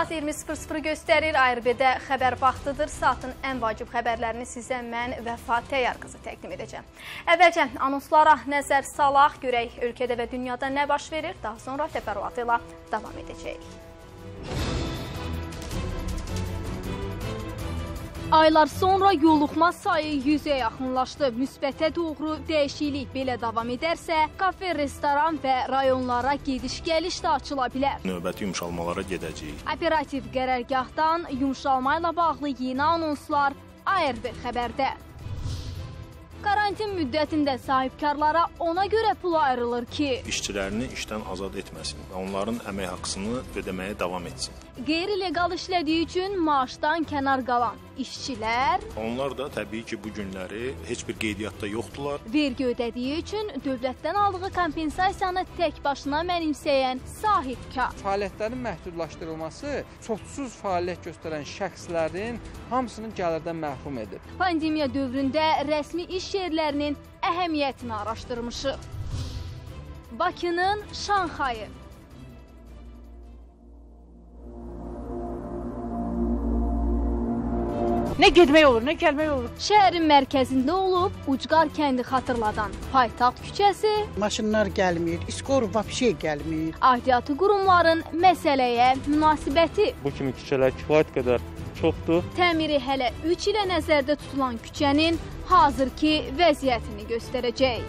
Saat 20.00 göstərir. ARB-də xəbər vaxtıdır. Saatın ən vacib xəbərlərini sizə mən Vəfa Təyyar qızı təqdim edəcəm. Əvvəlcə anonslara nəzər salaq, görək ölkədə və dünyada nə baş verir. Daha sonra təfərrüatı ilə davam edəcəyik. Aylar sonra yoluxma sayı 100-ə yaxınlaşdı. Müsbətə doğru dəyişiklik belə davam edərsə, kafe, restoran və rayonlara gediş-gəliş də açıla bilər. Növbəti yumşalmalara gedəcəyik. Operativ qərargahdan yumşalma ilə bağlı yeni anonslar ARB xəbərdə. Karantin müddətində sahibkarlara ona görə pul ayrılır ki, İşçilərini işdən azad etməsin və onların əmək haqqısını ödəməyə davam etsin. Qeyri-legal işlədiyi üçün maaşdan kənar qalan işçilər Onlar da təbii ki, bu günləri heç bir qeydiyyatda yoxdular. vergi ödədiyi üçün dövlətdən aldığı kompensasiyanı tək başına mənimsəyən sahibkar. Fəaliyyətlərin məhdudlaşdırılması çoxsuz fəaliyyət göstərən şəxslərin hamısını gəlirdən məhrum edir. Pandemiya dövründə rəsmi iş yerlərinin əhəmiyyətini araşdırmışıq. Bakının Şanxayı Nə getmək olur, nə gəlmək olur. şəhərin mərkəzində olub Ucqar kəndi xatırladan paytaxt küçəsi Maşınlar gəlmir, skor vəbşə gəlmir. aidiyyatı qurumların məsələyə münasibəti Bu kimi küçələr kifayət qədər çoxdur. təmiri hələ 3 ilə nəzərdə tutulan küçənin hazırki vəziyyətini göstərəcək.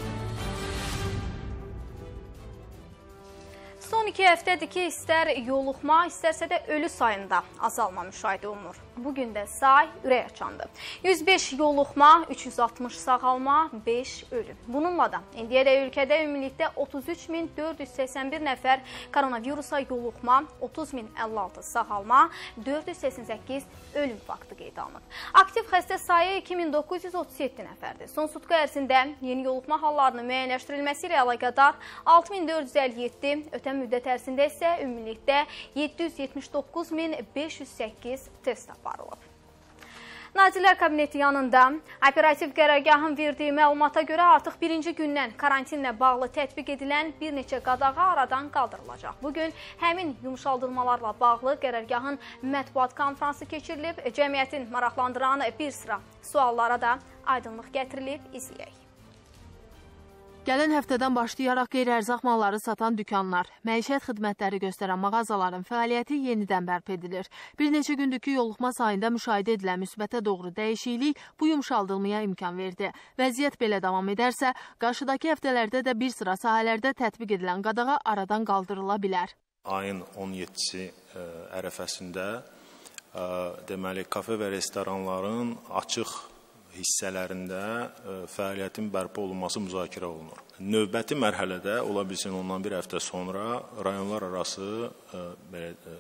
Son iki həftədir ki, istər yoluxma, istərsə də ölü sayında azalma müşahidə olunur. Bugün də say ürək açandı. 105 yoluxma, 360 sağalma, 5 ölüm. Bununla da indiyədək ölkədə ümumilikdə 33481 nəfər koronavirusa yoluxma, 30056 sağalma, 488 ölüm faktı qeydə alınıb. Aktiv xəstə sayı 2937 nəfərdir. Son sutqa ərzində yeni yoluxma hallarının müəyyənləşdirilməsi ilə əlaqədar 6457, ötən müddət ərzində isə ümumilikdə 779508 test aparılıb. Nazirlər Kabineti yanında operativ qərargahın verdiyi məlumata görə artıq birinci gündən karantinlə bağlı tətbiq edilən bir neçə qadağa aradan qaldırılacaq. Bugün həmin yumşaldılmalarla bağlı qərargahın mətbuat konfransı keçirilib. Cəmiyyətin maraqlandıran bir sıra suallara da aydınlıq gətirilib. İzləyək. Gələn həftədən başlayaraq qeyri-ərzaq malları satan dükanlar, məişət xidmətləri göstərən mağazaların fəaliyyəti yenidən bərp edilir. Bir neçə gündür ki, yoluxma sayında müşahidə edilən müsbətə doğru dəyişiklik bu yumşaldılmaya imkan verdi. Vəziyyət belə davam edərsə, qarşıdakı həftələrdə də bir sıra sahələrdə tətbiq edilən qadağa aradan qaldırıla bilər. Ayın 17-si ə, ərəfəsində ə, deməli kafe və restoranların açıq hissələrində ə, fəaliyyətin bərpa olunması müzakirə olunur. Növbəti mərhələdə ola bilsin ondan bir həftə sonra rayonlar arası ə, belə ə,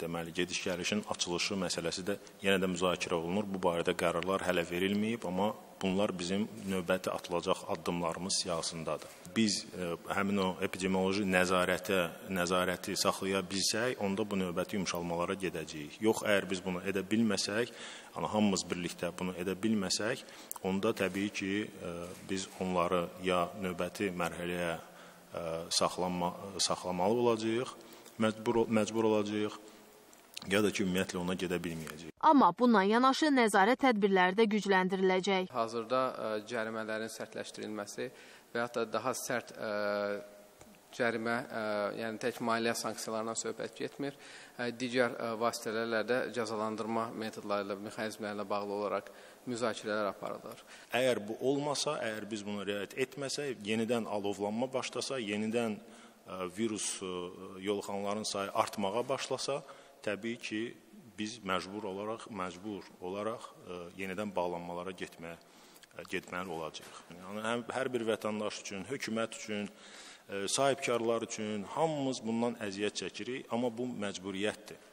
deməli gediş-gəlişin açılışı məsələsi də yenə də müzakirə olunur. Bu barədə qərarlar hələ verilməyib, amma bunlar bizim növbəti atılacaq addımlarımız siyahısındadır. Biz ə, həmin o epidemioloji nəzarətə, nəzarəti saxlaya bilsək, onda bu növbəti yumşalmalara gedəcəyik. Yox, əgər biz bunu edə bilməsək, yəni hamımız birlikdə bunu edə bilməsək, onda təbii ki, ə, biz onları ya növbəti mərhələyə ə, saxlanma saxlamalı olacağıq, məcbur məcbur olacağıq ya da ki, ümumiyyətlə ona gedə bilməyəcəyik. Amma bununla yanaşı nəzarət tədbirləri də gücləndiriləcək. Hazırda ə, cərimələrin sərtləşdirilməsi və hətta daha sərt ə, cərimə, ə, yəni tək maliyyə sanksiyalarından söhbət getmir. Ə, digər ə, vasitələrlə də cəzalandırma metodları ilə, mexanizmləri ilə bağlı olaraq müzakirələr aparılır. Əgər bu olmasa, əgər biz buna riayət etməsək, yenidən alovlanma başlasa, yenidən ə, virus ə, yoluxanların sayı artmağa başlasa, təbii ki, biz məcbur olaraq, məcbur olaraq ə, yenidən bağlanmalara getməyə getməli olacağıq. Yəni hər bir vətəndaş üçün, hökumət üçün, ə, sahibkarlar üçün hamımız bundan əziyyət çəkirik, amma bu məcburiyyətdir.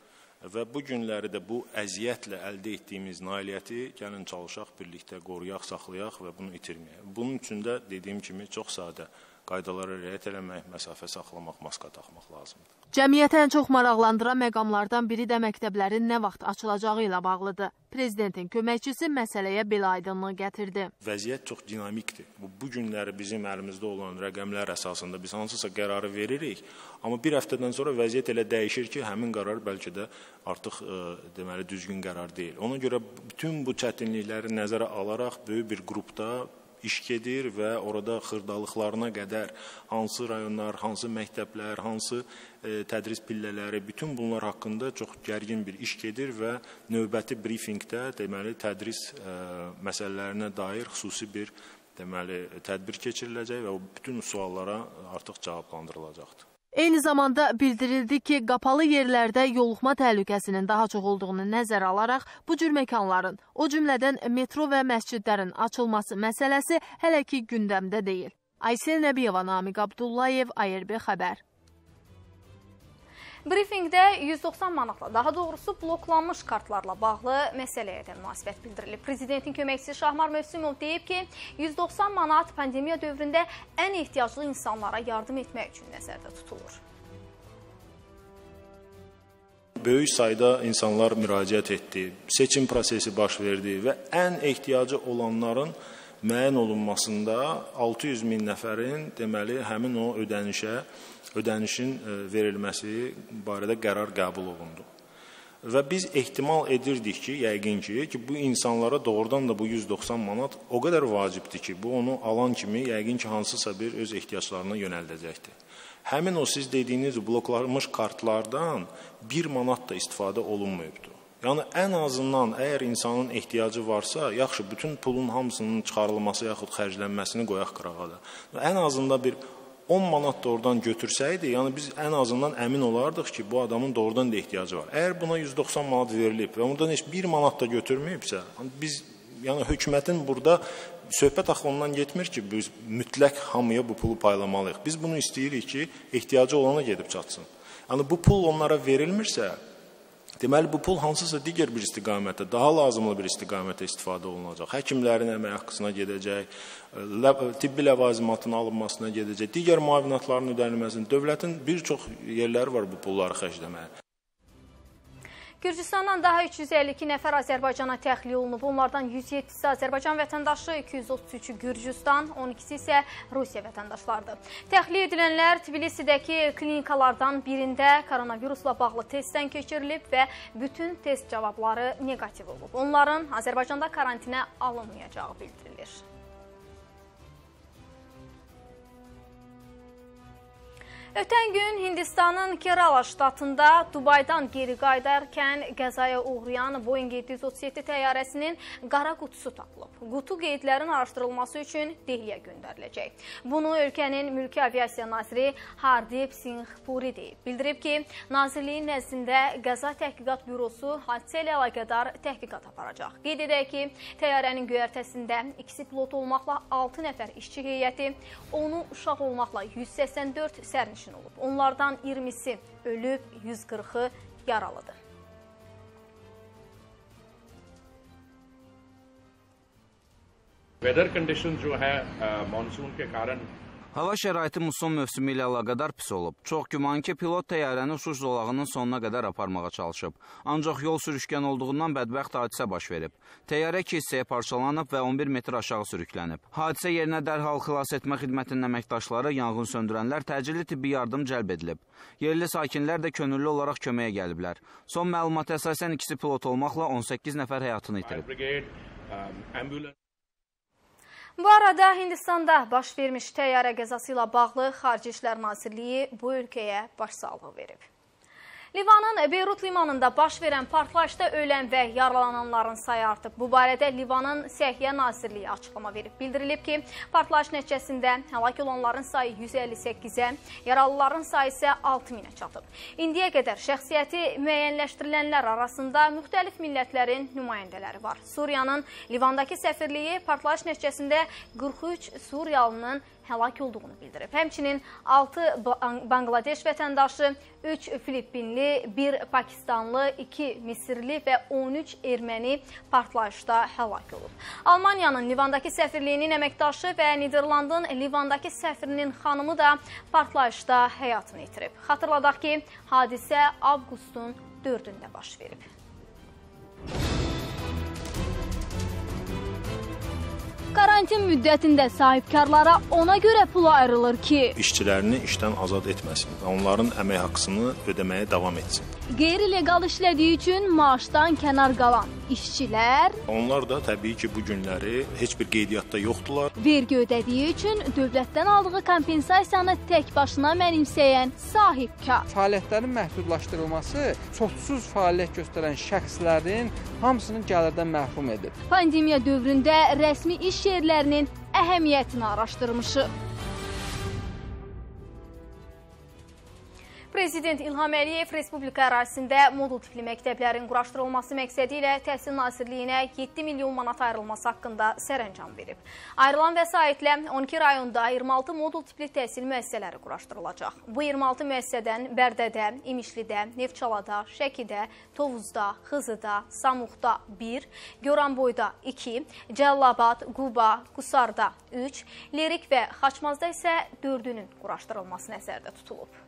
Və bu günləri də bu əziyyətlə əldə etdiyimiz nailiyyəti gəlin çalışaq birlikdə qoruyaq, saxlayaq və bunu itirməyək. Bunun üçün də dediyim kimi çox sadə qaydalara riayət etmək, məsafə saxlamaq, maska taxmaq lazımdır. Cəmiyyəti ən çox maraqlandıran məqamlardan biri də məktəblərin nə vaxt açılacağı ilə bağlıdır. Prezidentin köməkçisi məsələyə belə aydınlıq gətirdi. Vəziyyət çox dinamikdir. Bu bu günləri bizim əlimizdə olan rəqəmlər əsasında biz hansısa qərarı veririk, amma bir həftədən sonra vəziyyət elə dəyişir ki, həmin qərar bəlkə də artıq ə, deməli düzgün qərar deyil. Ona görə bütün bu çətinlikləri nəzərə alaraq böyük bir qrupda iş gedir və orada xırdalıqlarına qədər hansı rayonlar, hansı məktəblər, hansı e, tədris pillələri, bütün bunlar haqqında çox gərgin bir iş gedir və növbəti brifinqdə deməli tədris e, məsələlərinə dair xüsusi bir deməli tədbir keçiriləcək və o bütün suallara artıq cavablandırılacaqdır. Eyni zamanda bildirildi ki, qapalı yerlərdə yoluxma təhlükəsinin daha çox olduğunu nəzərə alaraq bu cür məkanların, o cümlədən metro və məscidlərin açılması məsələsi hələ ki gündəmdə deyil. Aysel Nəbiyeva, Namiq Abdullayev, ARB xəbər. Brifinqdə 190 manatla, daha doğrusu bloklanmış kartlarla bağlı məsələyə də münasibət bildirilib. Prezidentin köməkçisi Şahmar Mövsümov deyib ki, 190 manat pandemiya dövründə ən ehtiyaclı insanlara yardım etmək üçün nəzərdə tutulur. Böyük sayda insanlar müraciət etdi, seçim prosesi baş verdi və ən ehtiyacı olanların müəyyən olunmasında 600 min nəfərin deməli həmin o ödənişə ödənişin e, verilməsi barədə qərar qəbul olundu. Və biz ehtimal edirdik ki, yəqin ki, ki bu insanlara doğrudan da bu 190 manat o qədər vacibdir ki, bu onu alan kimi yəqin ki, hansısa bir öz ehtiyaclarına yönəldəcəkdir. Həmin o siz dediyiniz bloklanmış kartlardan 1 manat da istifadə olunmayıbdı. Yəni ən azından əgər insanın ehtiyacı varsa, yaxşı bütün pulun hamısının çıxarılması yaxud xərclənməsini qoyaq qırağa da. Ən azından bir 10 manat da oradan götürsəydi, yəni biz ən azından əmin olardıq ki, bu adamın doğrudan da ehtiyacı var. Əgər buna 190 manat verilib və ondan heç 1 manat da götürməyibsə, biz yəni hökumətin burada söhbət axı ondan getmir ki, biz mütləq hamıya bu pulu paylamalıyıq. Biz bunu istəyirik ki, ehtiyacı olana gedib çatsın. Yəni bu pul onlara verilmirsə, Deməli bu pul hansısa digər bir istiqamətə, daha lazımlı bir istiqamətə istifadə olunacaq. Həkimlərin əmək haqqısına gedəcək, tibbi ləvazimatın alınmasına gedəcək, digər müavinətlərin ödənilməsinin, dövlətin bir çox yerləri var bu pulları xərcləməyə. Gürcüstandan daha 352 nəfər Azərbaycana təxliyə olunub. Onlardan 107-si Azərbaycan vətəndaşı, 233-ü Gürcüstan, 12-si isə Rusiya vətəndaşlarıdır. Təxliyə edilənlər Tbilisidəki klinikalardan birində koronavirusla bağlı testdən keçirilib və bütün test cavabları negativ olub. Onların Azərbaycanda karantinə alınmayacağı bildirilir. Ötən gün Hindistanın Kerala ştatında Dubaydan geri qaydarkən qəzaya uğrayan Boeing 737 təyyarəsinin qara qutusu tapılıb. Qutu qeydlərin araşdırılması üçün Dehliyə göndəriləcək. Bunu ölkənin mülki aviasiya naziri Hardip Singh Puri deyib. Bildirib ki, nazirliyin nəzdində qəza təhqiqat bürosu hadisə ilə əlaqədar təhqiqat aparacaq. Qeyd edək ki, təyyarənin göyərtəsində ikisi pilot olmaqla 6 nəfər işçi heyəti, onu uşaq olmaqla 184 sərnişin sərnişin olub. Onlardan 20-si ölüb, 140-ı yaralıdır. Weather condition जो है मानसून के कारण Hava şəraiti muson mövsümü ilə əlaqədar pis olub. Çox güman ki, pilot təyyarəni uçuş zolağının sonuna qədər aparmağa çalışıb. Ancaq yol sürüşkən olduğundan bədbəxt hadisə baş verib. Təyyarə iki hissəyə parçalanıb və 11 metr aşağı sürüklənib. Hadisə yerinə dərhal xilas etmə xidmətinin əməkdaşları, yanğın söndürənlər təcili tibbi yardım cəlb edilib. Yerli sakinlər də könüllü olaraq köməyə gəliblər. Son məlumata əsasən ikisi pilot olmaqla 18 nəfər həyatını itirib. Bu arada Hindistanda baş vermiş təyyarə qəzası ilə bağlı Xarici İşlər Nazirliyi bu ölkəyə başsağlığı verib. Livanın Beyrut limanında baş verən partlayışda ölən və yaralananların sayı artıb. Bu barədə Livanın Səhiyyə Nazirliyi açıqlama verib. Bildirilib ki, partlayış nəticəsində həlak olanların sayı 158-ə, yaralıların sayı isə 6000-ə çatıb. İndiyə qədər şəxsiyyəti müəyyənləşdirilənlər arasında müxtəlif millətlərin nümayəndələri var. Suriyanın Livandakı səfirliyi partlayış nəticəsində 43 Suriyalının həlak olduğunu bildirib. Həmçinin 6 Bangladeş vətəndaşı, 3 Filippinli, 1 Pakistanlı, 2 Misirli və 13 erməni partlayışda həlak olub. Almaniyanın Livandakı səfirliyinin əməkdaşı və Niderlandın Livandakı səfirinin xanımı da partlayışda həyatını itirib. Xatırladaq ki, hadisə avqustun 4-ündə baş verib. Karantin müddətində sahibkarlara ona görə pul ayrılır ki, İşçilərini işdən azad etməsin və onların əmək haqqısını ödəməyə davam etsin. qeyri-legal işlədiyi üçün maaşdan kənar qalan işçilər Onlar da təbii ki, bu günləri heç bir qeydiyyatda yoxdular. vergi ödədiyi üçün dövlətdən aldığı kompensasiyanı tək başına mənimsəyən sahibkar. Fəaliyyətlərin məhdudlaşdırılması çoxsuz fəaliyyət göstərən şəxslərin hamısını gəlirdən məhrum edir. Pandemiya dövründə rəsmi iş yerlərinin əhəmiyyətini araşdırmışıq. Prezident İlham Əliyev Respublika ərazisində modul tipli məktəblərin quraşdırılması məqsədi ilə Təhsil Nazirliyinə 7 milyon manat ayrılması haqqında sərəncam verib. Ayrılan vəsaitlə 12 rayonda 26 modul tipli təhsil müəssisələri quraşdırılacaq. Bu 26 müəssisədən Bərdədə, İmişlidə, Neftçalada, Şəkidə, Tovuzda, Xızıda, Samuxda 1, Goranboyda 2, Cəllabad, Quba, Qusarda 3, Lerik və Xaçmazda isə 4-ünün quraşdırılması nəzərdə tutulub.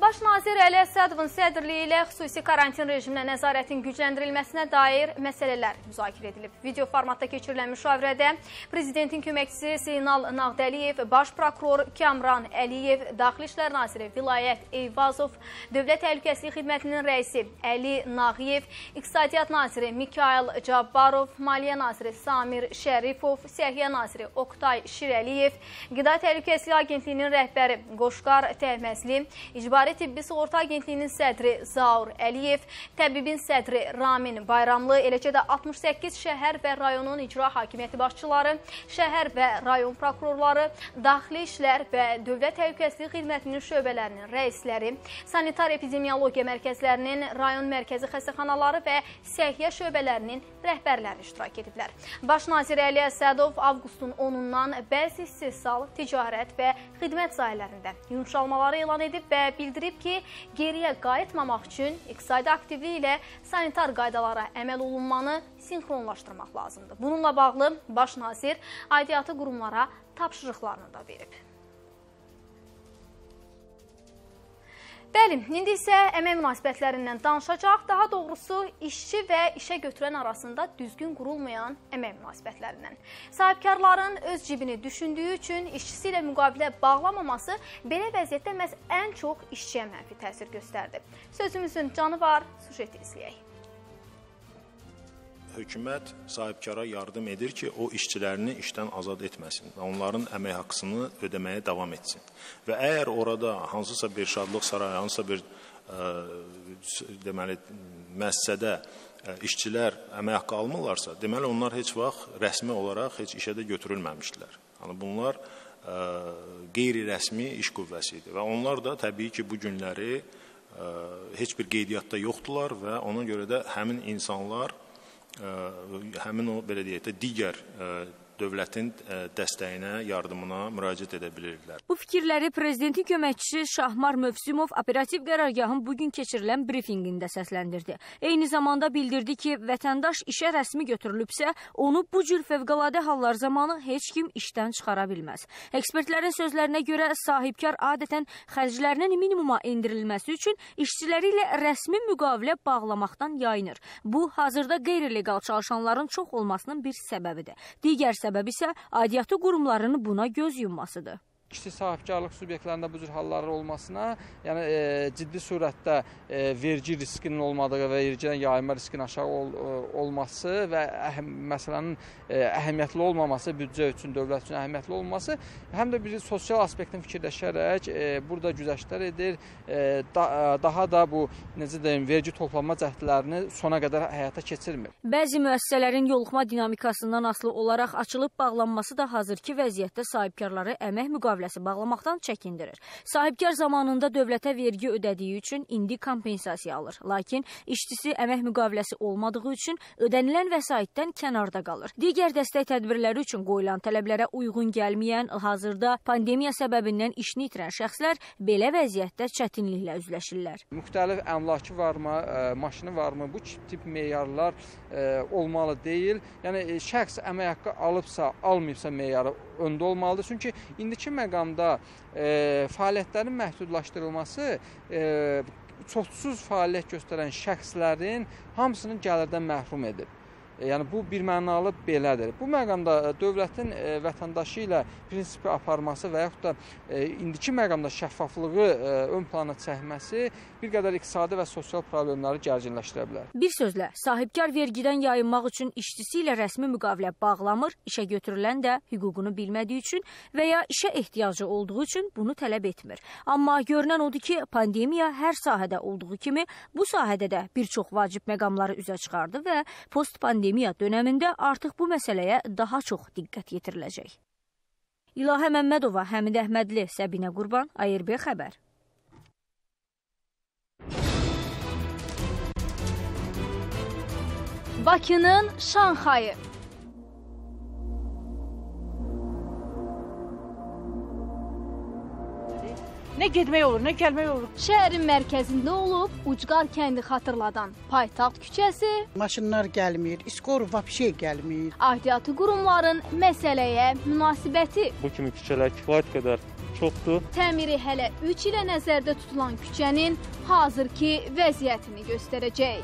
Baş nazir Əli Əsədovun sədrliyi ilə xüsusi karantin rejiminə nəzarətin gücləndirilməsinə dair məsələlər müzakirə edilib. Video formatda keçirilən müşavirədə prezidentin köməkçisi Zeynal Nağdəliyev, baş prokuror Kamran Əliyev, Daxili İşlər naziri Vilayət Eyvazov, Dövlət Təhlükəsizlik Xidmətinin rəisi Əli Nağıyev, İqtisadiyyat naziri Mikail Cabbarov, Maliyyə naziri Samir Şərifov, Səhiyyə naziri Oktay Şirəliyev, Qida Təhlükəsizlik Agentliyinin rəhbəri Qoşqar Təhməzli, İcbari İcbari Tibbi Sığorta Agentliyinin sədri Zaur Əliyev, təbibin sədri Ramin Bayramlı, eləcə də 68 şəhər və rayonun icra hakimiyyəti başçıları, şəhər və rayon prokurorları, daxili işlər və dövlət təhlükəsizlik xidmətinin şöbələrinin rəisləri, sanitar epidemiologiya mərkəzlərinin, rayon mərkəzi xəstəxanaları və səhiyyə şöbələrinin rəhbərləri iştirak ediblər. Baş nazir Əli Əsədov avqustun 10-undan bəzi istehsal, ticarət və xidmət sahələrində yumşalmaları elan edib və bildirib ki, geriyə qayıtmamaq üçün iqtisadi aktivlik ilə sanitar qaydalara əməl olunmanı sinxronlaşdırmaq lazımdır. Bununla bağlı baş nazir aidiyyatı qurumlara tapşırıqlarını da verib. Bəli, indi isə əmək münasibətlərindən danışacaq. Daha doğrusu, işçi və işə götürən arasında düzgün qurulmayan əmək münasibətlərindən. Sahibkarların öz cibini düşündüyü üçün işçisi ilə müqavilə bağlamaması belə vəziyyətdə məhz ən çox işçiyə mənfi təsir göstərdi. Sözümüzün canı var, sujeti izləyək hökumət sahibkara yardım edir ki, o işçilərini işdən azad etməsin və onların əmək haqqısını ödəməyə davam etsin. Və əgər orada hansısa bir şadlıq sarayı, hansısa bir ə, deməli müəssisədə ə, işçilər əmək haqqı almırlarsa, deməli onlar heç vaxt rəsmi olaraq heç işə də götürülməmişdilər. Yəni bunlar ə, qeyri-rəsmi iş qüvvəsi idi və onlar da təbii ki, bu günləri heç bir qeydiyyatda yoxdular və ona görə də həmin insanlar həmin o belə deyək də digər dövlətin dəstəyinə, yardımına müraciət edə bilirdilər. Bu fikirləri prezidentin köməkçisi Şahmar Mövsümov operativ qərargahın bugün keçirilən brifinqində səsləndirdi. Eyni zamanda bildirdi ki, vətəndaş işə rəsmi götürülübsə, onu bu cür fövqəladə hallar zamanı heç kim işdən çıxara bilməz. Ekspertlərin sözlərinə görə sahibkar adətən xərclərinin minimuma endirilməsi üçün işçiləri ilə rəsmi müqavilə bağlamaqdan yayınır. Bu, hazırda qeyri-legal çalışanların çox olmasının bir səbəbidir. Digər səbəb isə aidiyyatı qurumlarının buna göz yummasıdır. Kiçik sahibkarlıq subyektlərində bu cür halların olmasına, yəni e, ciddi surətdə e, vergi riskinin olmadığı və vergidən yayılma riskinin aşağı ol, e, olması və əhəm, məsələnin e, əhəmiyyətli olmaması, büdcə üçün, dövlət üçün əhəmiyyətli olması, həm də bir sosial aspektin fikirləşərək e, burada güzəştlər edir, e, da, daha da bu necə deyim, vergi toplanma cəhdlərini sona qədər həyata keçirmir. Bəzi müəssisələrin yoluxma dinamikasından asılı olaraq açılıb bağlanması da hazırki vəziyyətdə sahibkarları əmək müqaviləsi müqaviləsi bağlamaqdan çəkindirir. Sahibkar zamanında dövlətə vergi ödədiyi üçün indi kompensasiya alır. Lakin işçisi əmək müqaviləsi olmadığı üçün ödənilən vəsaitdən kənarda qalır. Digər dəstək tədbirləri üçün qoyulan tələblərə uyğun gəlməyən, hazırda pandemiya səbəbindən işini itirən şəxslər belə vəziyyətdə çətinliklə üzləşirlər. Müxtəlif əmlakı varmı, ə, maşını varmı, bu tip meyarlar ə, olmalı deyil. Yəni ə, şəxs əmək haqqı alıbsa, almayıbsa meyarı öndə olmalıdır. Çünki indiki məqamda e, fəaliyyətlərin məhdudlaşdırılması e, çoxsuz fəaliyyət göstərən şəxslərin hamısını gəlirdən məhrum edir. Yəni bu birmənalı belədir. Bu məqamda e, dövlətin e, vətəndaşı ilə prinsipi aparması və yaxud da e, indiki məqamda şəffaflığı ön plana çəkməsi bir qədər iqtisadi və sosial problemləri gərginləşdirə bilər. Bir sözlə, sahibkar vergidən yayınmaq üçün işçisi ilə rəsmi müqavilə bağlamır, işə götürülən də hüququnu bilmədiyi üçün və ya işə ehtiyacı olduğu üçün bunu tələb etmir. Amma görünən odur ki, pandemiya hər sahədə olduğu kimi bu sahədə də bir çox vacib məqamları üzə çıxardı və post-pandemiya dönəmində artıq bu məsələyə daha çox diqqət yetiriləcək. İlahə Məmmədova, Həmid Əhmədli, Səbinə Qurban, ARB xəbər. Bakının Şanxayı. Nə getmək olur, nə gəlmək olur. Şəhərin mərkəzində olub Ucqar kəndi xatırladan Paytaxt küçəsi, Maşınlar gəlmir, skor vapşe gəlmir. aidiyyatı qurumların məsələyə münasibəti, Bu kimi küçələr kifayət qədər çoxdur. təmiri hələ 3 ilə nəzərdə tutulan küçənin hazırki vəziyyətini göstərəcək.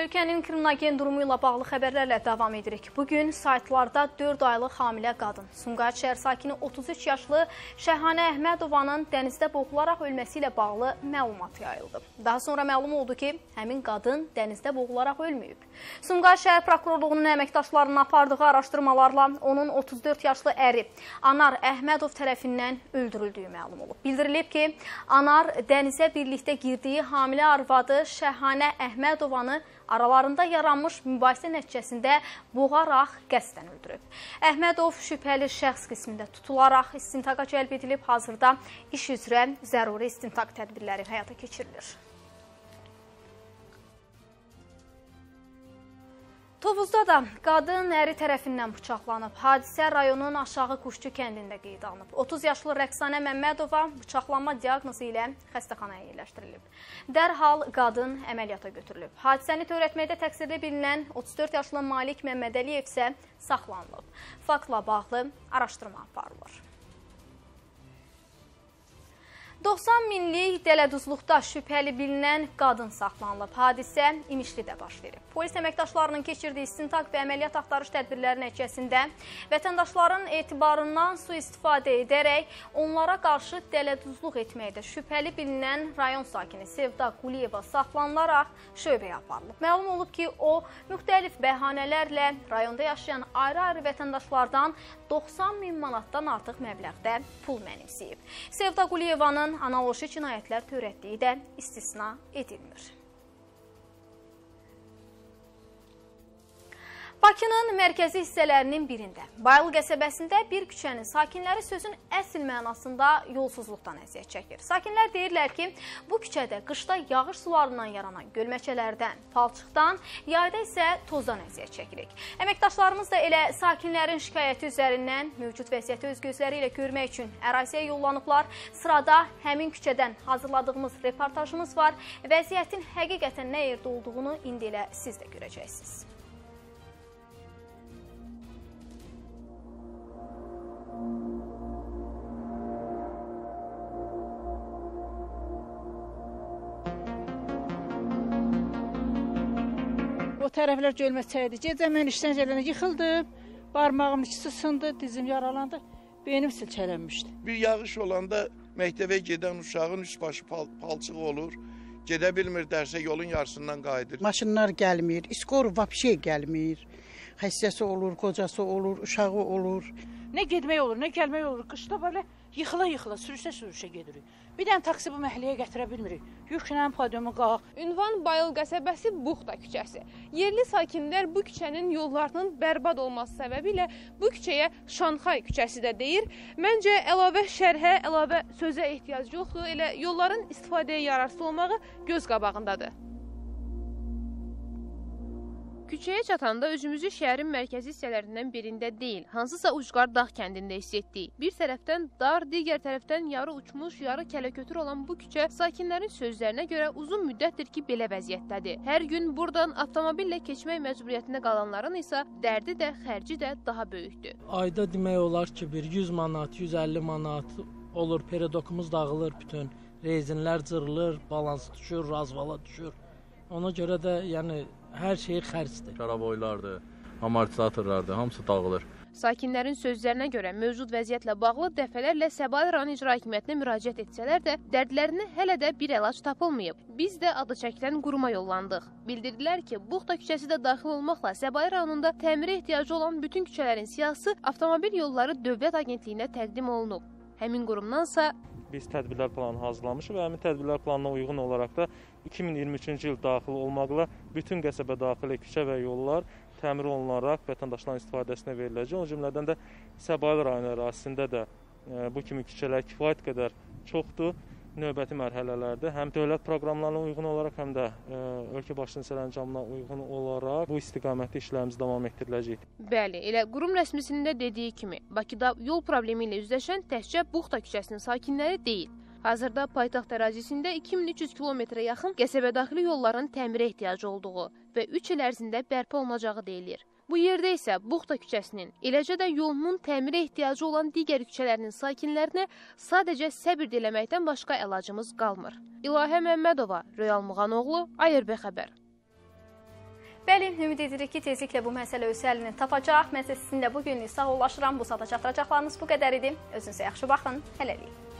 Ölkənin kriminogen durumu ilə bağlı xəbərlərlə davam edirik. Bugün saytlarda 4 aylıq hamilə qadın, Sumqayıt şəhər sakini 33 yaşlı Şəhanə Əhmədovanın dənizdə boğularaq ölməsi ilə bağlı məlumat yayıldı. Daha sonra məlum oldu ki, həmin qadın dənizdə boğularaq ölməyib. Sumqayıt şəhər prokurorluğunun əməkdaşlarının apardığı araşdırmalarla onun 34 yaşlı əri Anar Əhmədov tərəfindən öldürüldüyü məlum olub. Bildirilib ki, Anar dənizə birlikdə girdiyi hamilə arvadı Şəhanə Əhmədovanı aralarında yaranmış mübahisə nəticəsində boğaraq qəsdən öldürüb. Əhmədov şübhəli şəxs qismində tutularaq istintaqa cəlb edilib, hazırda iş üzrə zəruri istintaq tədbirləri həyata keçirilir. Tovuzda da qadın əri tərəfindən bıçaqlanıb. Hadisə rayonun aşağı Quşçu kəndində qeydə alınıb. 30 yaşlı Rəqsanə Məmmədova bıçaqlanma diaqnozu ilə xəstəxanaya yerləşdirilib. Dərhal qadın əməliyyata götürülüb. Hadisəni törətməkdə təqsirli bilinən 34 yaşlı Malik Məmmədəliyev isə saxlanılıb. Faktla bağlı araşdırma aparılır. 90 minlik dələduzluqda şübhəli bilinən qadın saxlanılıb. Hadisə İmişlidə baş verib. Polis əməkdaşlarının keçirdiyi istintaq və əməliyyat axtarış tədbirləri nəticəsində vətəndaşların etibarından sui-istifadə edərək onlara qarşı dələduzluq etməkdə şübhəli bilinən rayon sakini Sevda Quliyeva saxlanılaraq şöbəyə aparılıb. Məlum olub ki, o müxtəlif bəhanələrlə rayonda yaşayan ayrı-ayrı vətəndaşlardan 90 min manatdan artıq məbləğdə pul mənimsəyib. Sevda Quliyevanın analoji cinayətlər törətdiyi də istisna edilmir. Bakının mərkəzi hissələrinin birində, Bayıl qəsəbəsində bir küçənin sakinləri sözün əsl mənasında yolsuzluqdan əziyyət çəkir. Sakinlər deyirlər ki, bu küçədə qışda yağış sularından yaranan gölməçələrdən, palçıqdan, yayda isə tozdan əziyyət çəkirik. Əməkdaşlarımız da elə sakinlərin şikayəti üzərindən mövcud vəziyyəti öz gözləri ilə görmək üçün əraziyə yollanıblar. Sırada həmin küçədən hazırladığımız reportajımız var. Vəziyyətin həqiqətən nə yerdə olduğunu indi elə siz də görəcəksiniz. Tərəflər gölməçəydi. Gecə mən işdən gələnə yıxıldım. Barmağımın ikisi sındı, dizim yaralandı. Beynim silkələnmişdi. Bir yağış olanda məktəbə gedən uşağın üst başı pal palçıq olur. Gedə bilmir dərsə yolun yarısından qayıdır. Maşınlar gəlmir, skor vapşe gəlmir. Xəstəsi olur, qocası olur, uşağı olur. Nə getmək olur, nə gəlmək olur. Qışda belə yıxıla-yıxıla, sürüşə-sürüşə gedirik. Bir dənə taksi bu məhəlləyə gətirə bilmirik. Yüklə podiumu qalx. Ünvan Bayıl qəsəbəsi Buxta küçəsi. Yerli sakinlər bu küçənin yollarının bərbad olması səbəbilə bu küçəyə Şanxay küçəsi də deyir. Məncə əlavə şərhə, əlavə sözə ehtiyac yoxdur. Elə yolların istifadəyə yararsız olmağı göz qabağındadır. Küçəyə çatanda özümüzü şəhərin mərkəzi hissələrindən birində deyil, hansısa ucqar dağ kəndində hiss etdik. Bir tərəfdən dar, digər tərəfdən yarı uçmuş, yarı kələkötür olan bu küçə sakinlərin sözlərinə görə uzun müddətdir ki, belə vəziyyətdədir. Hər gün buradan avtomobillə keçmək məcburiyyətində qalanların isə dərdi də, xərci də daha böyükdür. Ayda demək olar ki, bir 100 manat, 150 manat olur, peridokumuz dağılır bütün. Rezinlər cırılır, balans düşür, razvala düşür. Ona görə də yəni hər şey xərcdir. Karaboylardır, amortizatorlardır, hamısı dağılır. Sakinlərin sözlərinə görə mövcud vəziyyətlə bağlı dəfələrlə Səbail rayon icra hakimiyyətinə müraciət etsələr də dərdlərinə hələ də bir əlac tapılmayıb. Biz də adı çəkilən quruma yollandıq. Bildirdilər ki, Buxta küçəsi də daxil olmaqla Səbail rayonunda təmirə ehtiyacı olan bütün küçələrin siyahısı Avtomobil Yolları Dövlət Agentliyinə təqdim olunub. Həmin qurumdansa biz tədbirlər planı hazırlamışıq və həmin tədbirlər planına uyğun olaraq da 2023-cü il daxil olmaqla bütün qəsəbə daxili küçə və yollar təmir olunaraq vətəndaşların istifadəsinə veriləcək. O cümlədən də Səbail rayonu ərazisində də e, bu kimi küçələr kifayət qədər çoxdur növbəti mərhələlərdə həm dövlət proqramlarına uyğun olaraq, həm də ə, ölkə başçının sərəncamına uyğun olaraq bu istiqamətdə işlərimiz davam etdiriləcək. Bəli, elə qurum rəsmisinin də dediyi kimi, Bakıda yol problemi ilə üzləşən təkcə Buxta küçəsinin sakinləri deyil. Hazırda paytaxt ərazisində 2300 kilometrə yaxın qəsəbədaxili yolların təmirə ehtiyacı olduğu və 3 il ərzində bərpa olunacağı deyilir. Bu yerdə isə Buxta küçəsinin, eləcə də yolunun təmirə ehtiyacı olan digər küçələrinin sakinlərinə sadəcə səbir diləməkdən başqa əlacımız qalmır. İlahə Məmmədova, Röyal Muğanoğlu, ARB xəbər. Bəli, ümid edirik ki, tezliklə bu məsələ öz həllini tapacaq. Mən sizinlə bu günlük sağollaşıram. Bu saata çatdıracaqlarımız bu qədər idi. Özünüzə yaxşı baxın. Hələlik.